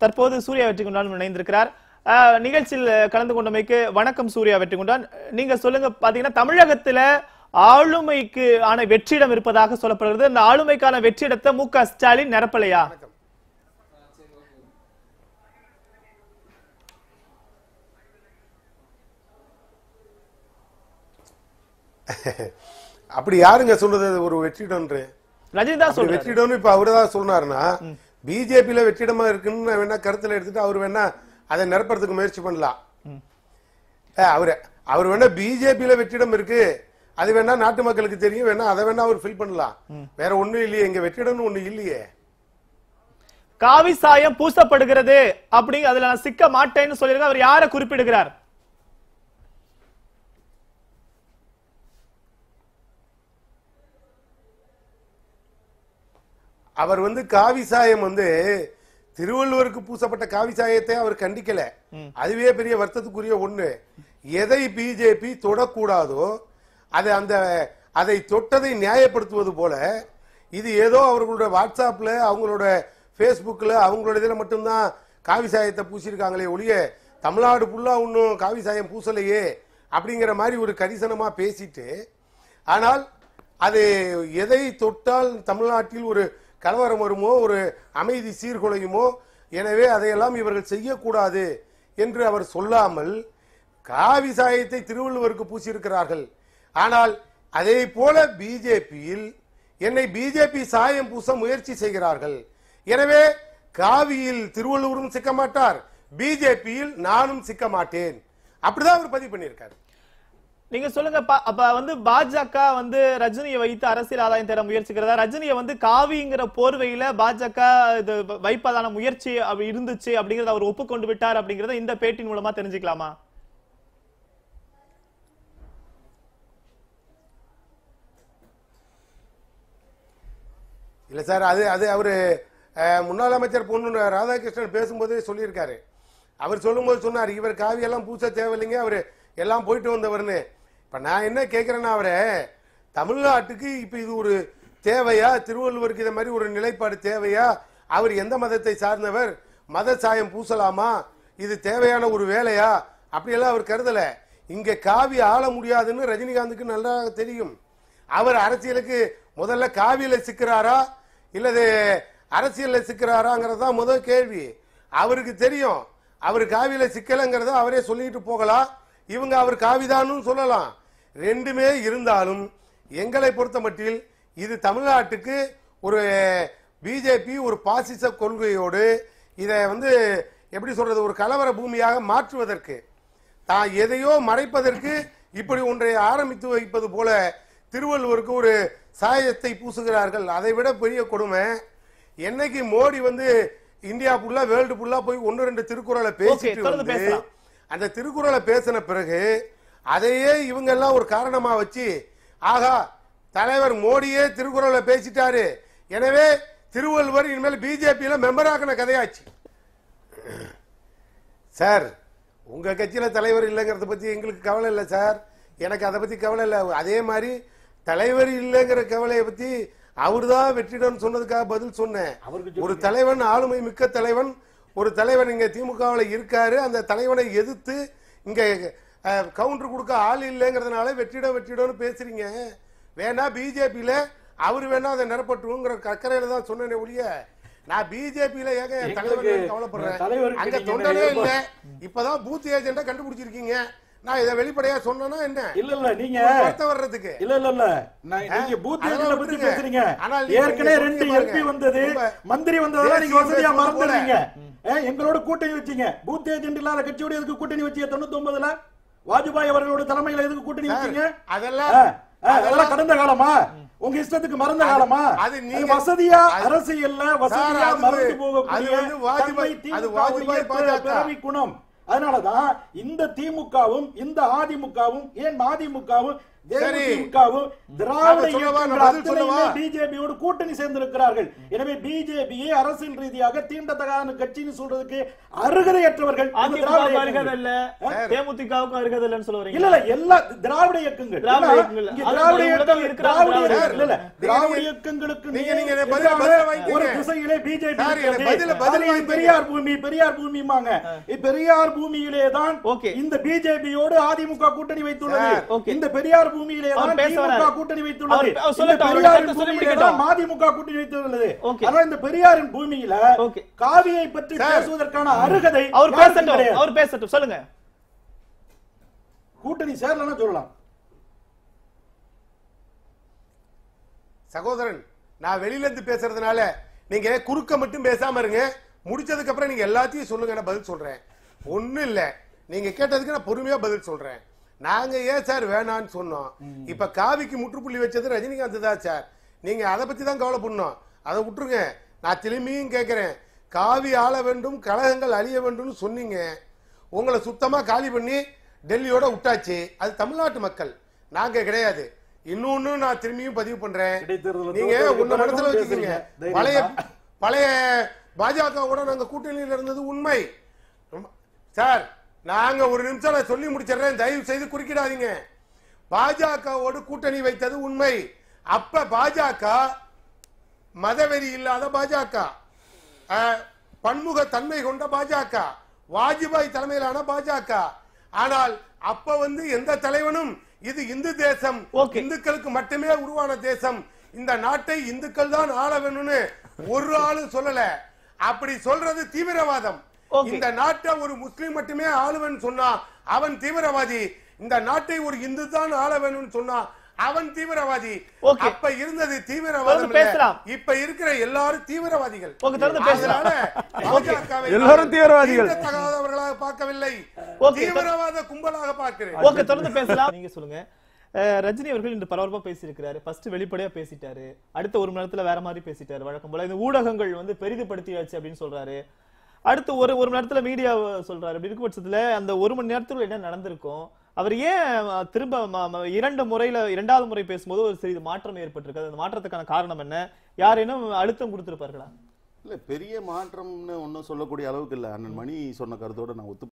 தற்போது சூர்யா வெற்றி கொண்டான் இணைந்திருக்கிறார் நிகழ்ச்சியில் கலந்து கொண்டமைக்கு வணக்கம் சூர்யா வெற்றி கொண்டான் நீங்க சொல்லுங்க பாத்தீங்கன்னா தமிழகத்துல ஆளுமைக்கு ஆன வெற்றிடம் இருப்பதாக சொல்லப்படுகிறது. இந்த ஆளுமைக்கான வெற்றிடத்தை மு க ஸ்டாலின் நிரப்பலையா? அப்படி யாருங்க சொல்றது ஒரு வெற்றிடம்ன்று? ரஜினி தான் வெற்றிடம்னு இப்ப அவரு தான் சொன்னாருன்னா பிஜேபியில் வெற்றிடமா இருக்குன்னு வேணா கருத்தில் எடுத்துட்டு அவர் வேணா அதை நிரப்புறதுக்கு முயற்சி பண்ணலாம். அவர் அவரு அவர் வேணா பிஜேபியில வெற்றிடம் இருக்கு. அது வேணா நாட்டு மக்களுக்கு தெரியும். வேணா அதை வேணா அவர் ஃபில் பண்ணலாம். வேற ஒண்ணும் இல்லையே. இங்க வெற்றிடம்னு ஒண்ணு இல்லையே. காவி சாயம் பூசப்படுகிறது. அப்படி அதுல நான் சிக்க மாட்டேன்னு சொல்லியிருக்க அவர் யாரை குறிப்பிடுகிறார்? அவர் வந்து காவி சாயம் வந்து திருவள்ளுவருக்கு பூசப்பட்ட காவி சாயத்தை அவர் கண்டிக்கல. அதுவே பெரிய வருத்தத்துக்குரிய ஒண்ணு. எதை பிஜேபி தொடக்கூடாதோ அதை அந்த அதை தொட்டதை நியாயப்படுத்துவது போல இது ஏதோ அவர்களோட வாட்ஸ்அப்ல அவங்களோட ஃபேஸ்புக்கில் அவங்களோட இதில் மட்டும்தான் காவி சாயத்தை பூசியிருக்காங்களே ஒழிய தமிழ்நாடு ஃபுல்லா இன்னும் காவி சாயம் பூசலையே அப்படிங்கிற மாதிரி ஒரு கரிசனமா பேசிட்டு ஆனால் அது எதை தொட்டால் தமிழ்நாட்டில் ஒரு கலவரம் வருமோ ஒரு அமைதி சீர்குலையுமோ எனவே அதையெல்லாம் இவர்கள் செய்யக்கூடாது என்று அவர் சொல்லாமல் காவி சாயத்தை திருவள்ளுவருக்கு பூசியிருக்கிறார்கள். ஆனால் அதே போல பிஜேபியில் என்னை பிஜேபி சாயம் பூச முயற்சி செய்கிறார்கள். எனவே காவியில் திருவள்ளுவரும் சிக்க மாட்டார் பிஜேபியில் நானும் சிக்க மாட்டேன் அப்படிதான் அவர் பதிவு பண்ணியிருக்காரு. நீங்க சொல்லுங்க பா- அப்ப வந்து பாஜக வந்து ரஜினியை வைத்து அரசியல் ஆதாயம் தேட முயற்சிக்கிறதா? ரஜினியை வந்து காவிங்கிற போர்வையில பாஜக இது வைப்பதான முயற்சி அப்படி இருந்துச்சு அப்படிங்கறத அவர் ஒப்புக்கொண்டு விட்டார் அப்படிங்கறத இந்த பேட்டின் மூலமா தெரிஞ்சுக்கலாமா? இல்ல சார் அது அது அவரு முன்னாள் அமைச்சர் பொண்ணு ராதாகிருஷ்ணன் பேசும்போதே சொல்லியிருக்காரு. அவர் சொல்லும்போது சொன்னார் இவர் காவியெல்லாம் பூச தேவையில்லைங்க அவர் எல்லாம் போயிட்டு வந்தவர்னு. இப்போ நான் என்ன கேட்குறேன்னா அவரை தமிழ்நாட்டுக்கு இப்போ இது ஒரு தேவையா? திருவள்ளுவருக்கு இதை மாதிரி ஒரு நிலைப்பாடு தேவையா? அவர் எந்த மதத்தை சார்ந்தவர்? மத சாயம் பூசலாமா? இது தேவையான ஒரு வேலையா? அப்படியெல்லாம் அவர் கருதலை. இங்கே காவி ஆள முடியாதுன்னு ரஜினிகாந்துக்கு நல்லா தெரியும். அவர் அரசியலுக்கு முதல்ல காவியில் சிக்கிறாரா? இல்லது அரசியலில் சிக்கிறாராங்கிறது தான் முதல் கேள்வி. அவருக்கு தெரியும். அவர் காவியில் சிக்கலைங்கிறத அவரே சொல்லிட்டு போகலாம் இவங்க அவர் காவிதான்னு சொல்லலாம். ரெண்டுமே இருந்தாலும் எங்களை பொறுத்த மட்டில் இது தமிழ்நாட்டுக்கு ஒரு பிஜேபி ஒரு பாசிச கொள்கையோடு இதை வந்து எப்படி சொல்றது ஒரு கலவர பூமியாக மாற்றுவதற்கு தான் எதையோ மறைப்பதற்கு இப்படி ஒன்றை ஆரம்பித்து வைப்பது போல திருவள்ளுவருக்கு ஒரு சாயத்தை பூசுகிறார்கள் அதை விட பெரிய கொடுமை என்னைக்கு மோடி வந்து இந்தியா ஃபுல்லா வேர்ல்டு ஃபுல்லா போய் ஒன்னு ரெண்டு திருக்குறளை பேசிட்டு வந்து. அந்த திருக்குறளை பேசின பிறகு அதையே இவங்க எல்லாம் ஒரு காரணமா வச்சு ஆகா தலைவர் மோடியே திருக்குறளை பேசிட்டாரு. எனவே திருவள்ளுவர் இனிமேல் பிஜேபியில மெம்பர் ஆக்கின கதையாச்சு. சார் உங்க கட்சியில தலைவர் இல்லைங்கிறத பத்தி எங்களுக்கு கவலை இல்லை சார் எனக்கு அதை பத்தி கவலை இல்லை. அதே மாதிரி தலைவர் இல்லைங்கிற கவலையை பத்தி அவர்தான் வெற்றிடம் சொன்னதுக்காக பதில் சொன்னேன். ஒரு தலைவன் ஆளுமை மிக்க தலைவன் ஒரு தலைவன் இங்க திமுகவில் இருக்காரு. அந்த தலைவனை எதிர்த்து இங்க கவுண்டர் கொடுக்க ஆள் இல்லைங்கிறதுனால வெற்றிடம் வெற்றிடம்னு பேசுறீங்க. வேணா பிஜேபியில அவர் வேணா அதை நிரப்பட்டுங்கிற கக்கறையில தான் சொன்னேனே ஒழிய நான் பிஜேபியில ஏங்க தலைவர் கவலைப்படுறேன். அங்க தொண்டனே இல்ல. இப்பதான் பூத் ஏஜென்டா கண்டுபிடிச்சிருக்கீங்க. நான் இதை வெளிப்படையா சொன்னேன்னா என்ன? இல்ல இல்ல நீங்க ஒரு வருத்தம் வர்றதுக்கு. இல்ல இல்ல இல்ல. நான் நீங்க பூத் ஏஜென்ட பத்தி. பேசுறீங்க. ஏற்கனவே ரெண்டு எம்பி வந்தது. மந்திரி வந்ததெல்லாம் நீங்க வசதியா. மறந்துடுறீங்க. எங்களோட கூட்டணி வச்சீங்க. பூத் ஏஜென்ட் இல்லாத கட்சியோட கூட்டணி வச்சீங்க? தொண்ணூத்தி ஒன்பதுல வாஜ்பாய் அவர்களோட தலைமையில எதுக்கு கூட்டணி வச்சீங்க அதெல்லாம் அதெல்லாம் கடந்த காலமா? உங்க இஷ்டத்துக்கு மறந்த காலமா? அது நீங்க- அது வசதியா அரசியல்ல வசதியா மறந்து அது போகக்கூடிய குணம். அதனாலதான் இந்த திமுகவும் இந்த அதிமுகவும் ஏன் அதிமுகவும் தேமுதிகவும் திராவிட பிஜேபியோடு கூட்டணி சேர்ந்திருக்கிறார்கள். எனவே பிஜேபியை அரசியல் ரீதியாக தீண்டத்தகாத கட்சின்னு சொல்றதுக்கு அருகதையற்றவர்கள் தேமுதிகவுக்கு அருகதை இல்லைன்னு சொல்ல வரீங்க இல்ல இல்ல எல்லா திராவிட இயக்கங்கள். திராவிட இயக்கங்கள். திராவிட இல்ல இல்ல திராவிட இயக்கங்களுக்கு நீங்க- நீங்க. ஒரு திசையிலே பிஜேபி சார், எனக்கு பதில- பதில வாங்கிக்கங்க. பெரியார் பூமி பெரியார் பூமிமாங்க பெரியார் பூமியிலே தான். இந்த பிஜேபியோடு அதிமுக கூட்டணி வைத்துள்ளது. இந்த பெரியார் பூமியிலே தான். கூட்டணி வைத்துள்ளது பெரியாரின் சொல்லி பூமியிலே முடிக்கட்டும். தான் மதிமுக கூட்டணி வைத்துள்ளது Okay. அதனால இந்த பெரியாரின் பூமியில Okay. காவியை பற்றி சார். பேசுவதற்கான அருகதை அவர் பேசட்டும். அவர் பேசட்டும் சொல்லுங்க கூட்டணி சேரலன்னா சொல்லலாம் சகோதரன் நான் வெளியில இருந்து பேசுறதுனால நீங்க குறுக்க மட்டும் பேசாம இருங்க முடிச்சதுக்கு அப்புறம் நீங்க எல்லாத்தையும் சொல்லுங்க நான் பதில் சொல்றேன் ஒண்ணும் இல்ல நீங்க கேட்டதுக்கு நான் பொறுமையா பதில் சொல்றேன் நாங்க ஏன் சார் வேணான்னு சொன்னோம்? இப்ப காவிக்கு முற்றுப்புள்ளி வச்சது ரஜினிகாந்த் தான் சார். நீங்க அதை பத்தி தான் கவலைப்படணும். அதை விட்டுருங்க. நான் திரும்பியும் கேட்கிறேன் காவி ஆள வேண்டும் கழகங்கள் அழிய வேண்டும்னு சொன்னீங்க. உங்களை சுத்தமா காலி பண்ணி டெல்லியோட விட்டாச்சு. அது தமிழ்நாட்டு மக்கள். நாங்க கிடையாது. இன்னொன்னு நான் திரும்பியும் பதிவு பண்றேன். நீங்க உன்ன மனசுல வச்சுக்கீங்க. பழைய? பழைய பாஜகவோட நாங்க கூட்டணியில இருந்தது உண்மை. சார் நாங்க ஒரு நிமிஷம் நான் சொல்லி முடிச்சிடுறேன். தயவு செய்து குறுக்கிடாதீங்க. பாஜகவோடு கூட்டணி வைத்தது உண்மை. அப்ப பாஜக மதவெறி இல்லாத பாஜக. பன்முக தன்மை கொண்ட பாஜக. வாஜ்பாய் தலைமையிலான பாஜக. ஆனால் அப்ப வந்து எந்த தலைவனும் இது இந்து தேசம். இந்துக்களுக்கு மட்டுமே உருவான தேசம். இந்த நாட்டை இந்துக்கள் தான் ஆள வேணும்னு ஒரு ஆளும் சொல்லல. அப்படி சொல்றது தீவிரவாதம். இந்த நாட்டை ஒரு முஸ்லீம் மட்டுமே ஆளுவன் சொன்னா அவன் தீவிரவாதி. இந்த நாட்டை ஒரு இந்து தான் ஆள வேணும்னு சொன்னா அவன் தீவிரவாதி. அப்ப இருந்தது தீவிரவாதம். இப்ப இருக்கிற எல்லாரும் தீவிரவாதிகள். எல்லாரும் தீவிரவாதிகள். தீண்டத்தகாதவர்களாக பார்க்கவில்லை. தீவிரவாத கும்பலாக பார்க்கிறேன். ஓகே தொடர்ந்து பேசலாம். நீங்க சொல்லுங்க. ரஜினி அவர்கள் இன்று பரபரப்பா பேசியிருக்கிறாரு. ஃபர்ஸ்ட் வெளிப்படையா பேசிட்டாரு. அடுத்த ஒரு மணி நேரத்துல வேற மாதிரி பேசிட்டாரு. வழக்கம் போல இந்த ஊடகங்கள் வந்து பெரிதுபடுத்தியாச்சு அப்படின்னு சொல்றாரு. அடுத்து ஒரு ஒரு மணி நேரத்துல மீடியா சொல்றாரு. அப்படி இருக்க பட்சத்துல அந்த ஒரு மணி நேரத்துல என்ன நடந்திருக்கும்? அவர் ஏன் திரும்ப இரண்டு முறையில இரண்டாவது முறை பேசும்போது ஒரு சிறிது மாற்றம் ஏற்பட்டிருக்கு அந்த மாற்றத்துக்கான காரணம் என்ன? யாரேனும் அழுத்தம் கொடுத்திருப்பார்களா? இல்ல பெரிய மாற்றம்னு ஒன்றும் சொல்லக்கூடிய அளவுக்கு இல்லை. அண்ணன் மணி சொன்ன கருத்தோட நான் ஒத்து